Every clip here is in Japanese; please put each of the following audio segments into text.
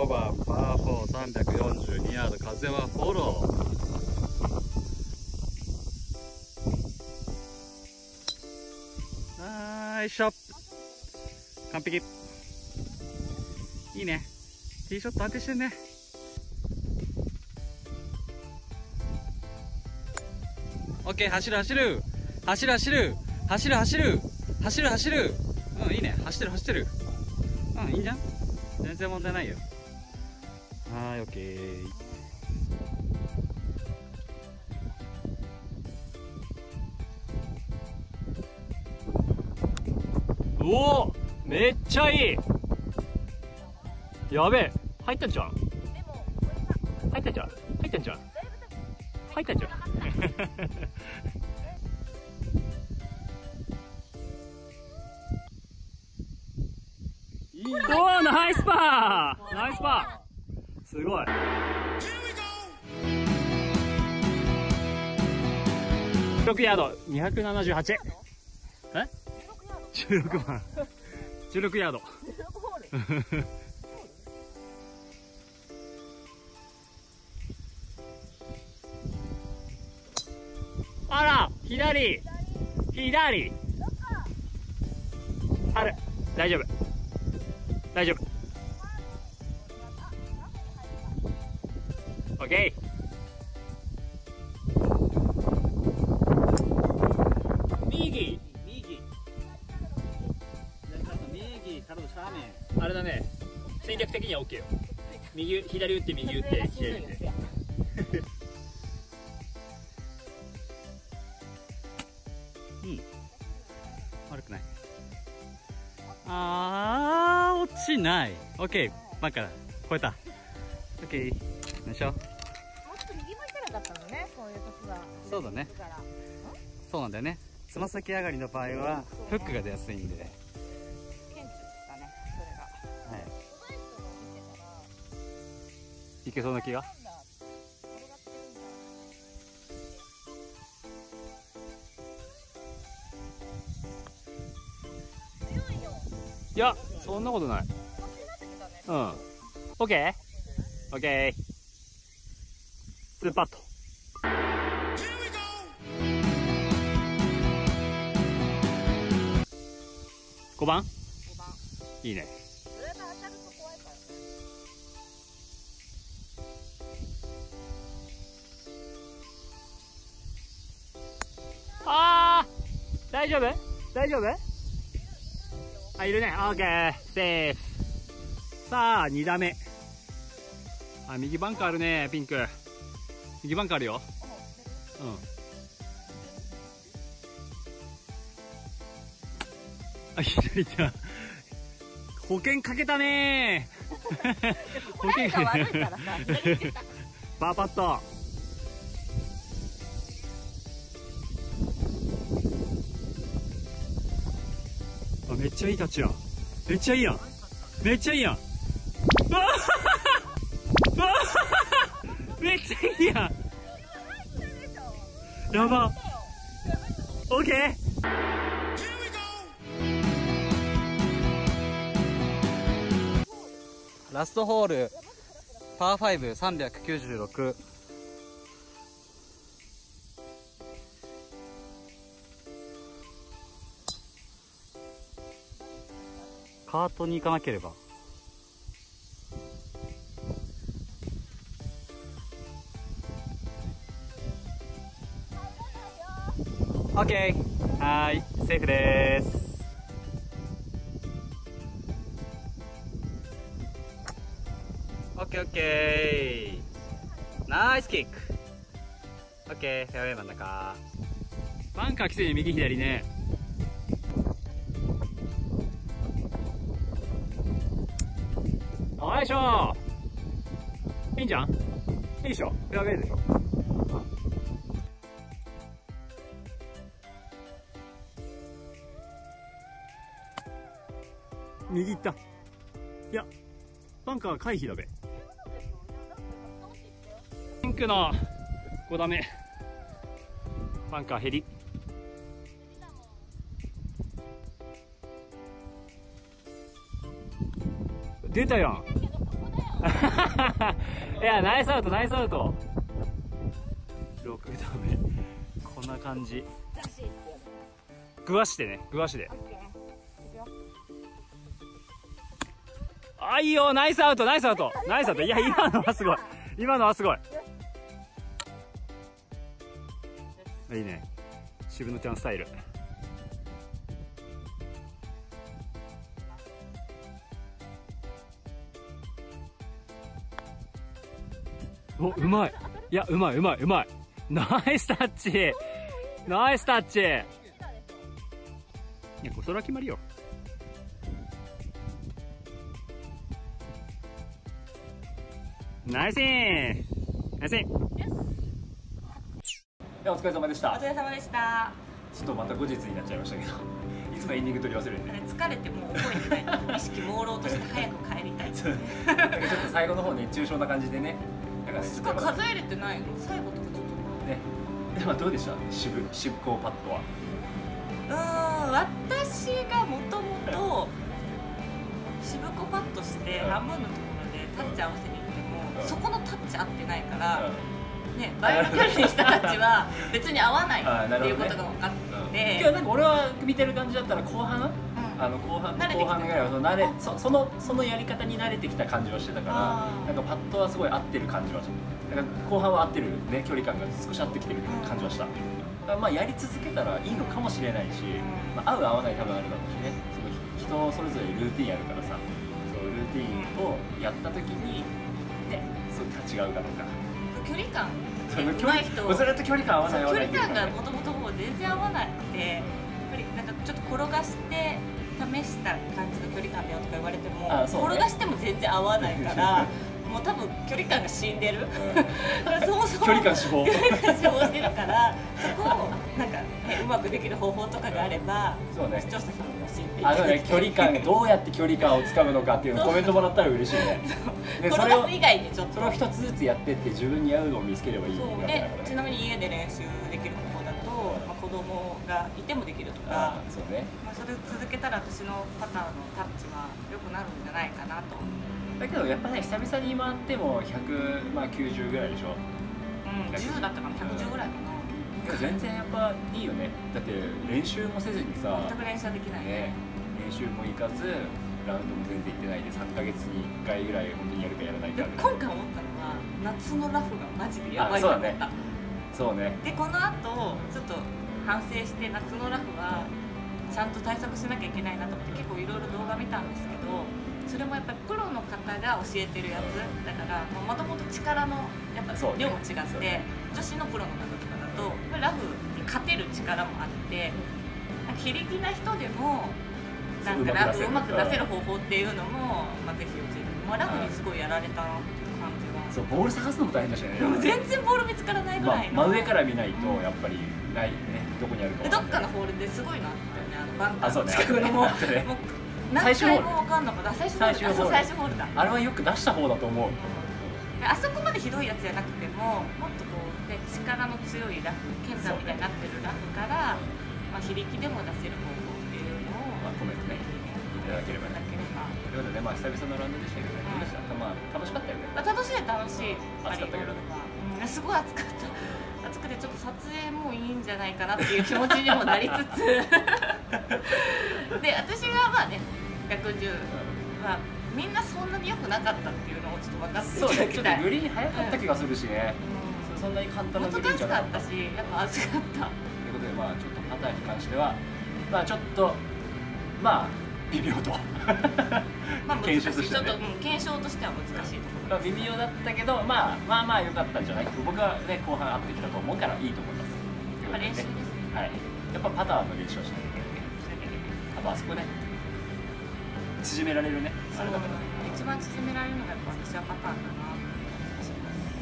15番パー4342ヤード風はフォローナイスショ完璧。いいね。ティーショット安定してね。オッケー走る走る。走る走る。走る走る。走る走る。うんいいね。走ってる走ってる。うんいいんじゃん。全然問題ないよ。はーいオッケー。おおめっちゃいい。やべえ入ったんじゃん入ったんじゃん入ったんじゃん入ったんじゃん おおナイスパー！ナイスパー！すごい。16ヤード278え？16番16ヤード。あら左。左。あれ大丈夫。大丈夫オッケー右あれだね。戦略的には OK よ。右左打って右打って左打って。うん。悪くない。あー落ちない。OK バンカー超えた。OK よいしょそうだね。そうなんだよね。つま先上がりの場合はフックが出やすいんで。顕著でしたねそれが。はい。いけそうな気が？いやそんなことない。うん。オッケー？オッケー。スーパット5番？5番。いいねそれが当たると怖いからね。あー大丈夫？大丈夫？あ、いるね。オッケー。セーフ。さあ、2打目。あ、右バンカーあるね、ピンク。右バンカーあるよ。うん。あ、左行った。保険かけたね保答えが悪いからさ、左行ってた。パーパット。あ、めっちゃいいタッチやん。めっちゃいいやん。めっちゃいいやん。めっちゃいいやん。やば。ラストホール、パー5、396。カートに行かなければ。オッケーはい、セーフです。オッケーオッケー。ナイスキック。オッケーフェアウェイ真ん中。バンカーきついね右左ね。よいしょ。いいんじゃん？いいでしょ？フェアウェイでしょ？右行った。いやバンカー回避だべ。クの5打目。バンカー減り。出たやん。いやナイスアウトナイスアウト。6度目。こんな感じ。ぐわしてね。ぐわしであいいよ。ナイスアウトナイスアウト。ナイスアウト。いや今のはすごい。今のはすごいいいね。渋野ちゃんスタイル。おうまい。いやうまいうまいうまい。ナイスタッチ。ナイスタッチ。いやこそれは決まりよ。ナイスイン。ナイスイン。やお疲れ様でした。お疲れ様でした。ちょっとまた後日になっちゃいましたけど。いつもエンディング取り忘れるんで疲れてもう覚えてない。意識朦朧として早く帰りたい。ちょっと最後の方熱中症な感じでね。だからす。ごい数えれてないの？最後とかちょっと。ね。でもどうでした？渋渋港パッドは。うーん私がもともと渋子パッとしてうん半分のところでタッチ合わせに行っても、うんそこのタッチ合ってないから、ね、倍の距離にしたタッチは 別に合わないっていうことが分かうん。って、けどなんか俺は見てる感じだったら後半うん。あの後半慣れてきた。後半ぐらいはその慣れそそのそのやり方に慣れてきた感じはしてたからなんかパッドはすごい合ってる感じはしたなんか後半は合ってるね距離感が少し合ってきてる感じはした、だからまあやり続けたらいいのかもしれないし、まあ、合う合わない多分あるだろうしね。その人それぞれルーティンあるからさそうルーティンをやった時にねそう立ちうかどうか距離感。その距離と距離感合わない距離感がもともともう全然合わなくてやっぱりなんかちょっと転がして試した感じの距離感だよとか言われても、ね。転がしても全然合わないから もう多分距離感が死んでる。そもそも。距離感死亡。距離感死亡してるからそこをなんか、ね、うまくできる方法とかがあればそうね。視聴者さんに教えていあのね距離感 どうやって距離感をつかむのかっていうのをコメントもらったら嬉しいね。でそれを以外にちょっと。それを一つずつやってって自分に合うのを見つければいいそう。でちなみに家で練習できる方法だと、まあ、子供がいてもできるとかそうね。まあ、それ続けたら私のパターンのタッチは良くなるんじゃないかなと、だけどやっぱね久々に回っても190、まあ、90ぐらいでしょ。うん、10だったかな110ぐらいかな。全然やっぱいいよね。だって練習もせずにさ全く練習はできない、ね練習も行かずラウンドも全然行ってないで3ヶ月に1回ぐらい本当にやるかやらないか今回思ったのは夏のラフがマジでやばいと思った、あそうね。でこの後ちょっと反省して夏のラフはちゃんと対策しなきゃいけないなと思って結構いろいろ動画見たんですけどそれもやっぱりプロの方が教えてるやつだからもともと力のやっぱ量も違って、ね。女子のプロの方とかだとラフに勝てる力もあってなんか非力な人でもなんかラフうまく出せる。方法っていうのも、まあ、ぜひ教えて。ラフにすごいやられた感じは。そうボール探すのも大変だしね。全然ボール見つからないぐまあらいの、真上から見ないとやっぱりないね。どこにあるかどっかのホールですごいなってねあのバンカー。の近くのもねもう何回も分かんなか最終ホール。最終ホールだ。あれはよく出した方だと思う。であそこまでひどいやつじゃなくてももっとこう、ね、力の強いラフ剣山みたいになってるラフから、まあ、非力でも出せる方法っていうのを、まあコメントねいただければ。ねいただければ。ということでまあ久々のラウンドでしたけどねどうでした？まあ楽しかったよね。まあ、楽しい楽しい。暑かったけどね。うんすごい暑かった。暑くてちょっと撮影もいいんじゃないかなっていう気持ちにもなりつつ。で私がまあね110はみんなそんなに良くなかったっていうのをちょっと分かっていそうね。ちょっとグリーン早かった気がするしね。うん。そんなに簡単なグリーンじゃなかったしやっぱ暑かった。ということでまあちょっとパターンに関してはまあちょっとまあ微妙と。まあ検証としてはねちょっと、うん、検証としては難しいところまあ微妙だったけどまあまあまあ良かったんじゃない？僕はね後半合ってきたと思うからいいと思います。やっぱ練習ですね。はい。やっぱパターンの練習をしなきゃいけないねあとあそこね縮められるね。あそうれ一番縮められるのがやっぱ私はパターンだな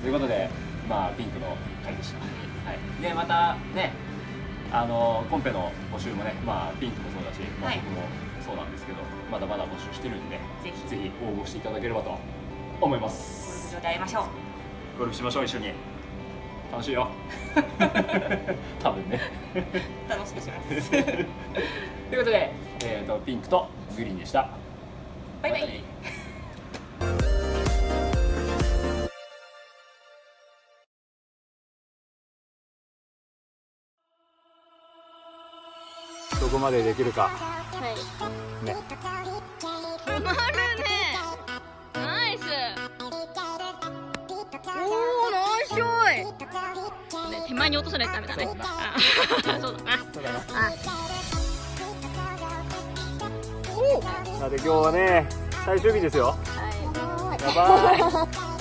ということでまあピンクの回でした。はい。でまたねあのコンペの募集もねまあピンクもそうだし、まあ、はい。僕もそうなんですけど、まだまだ募集してるんでぜひ。ぜひ応募していただければと思いまゴルすフ場で会いましょう。ゴルフしましょう一緒に。楽しいよ。多分ね。楽しくします。ということで、えー、とピンクとグリーンでしたバイバイ。どこまでできるか。はい。ね。止まるね。ナイス。おおナイス手前に落とさないとダメだねそうだそうだな。さて今日はね最終日ですよ。はい。やばい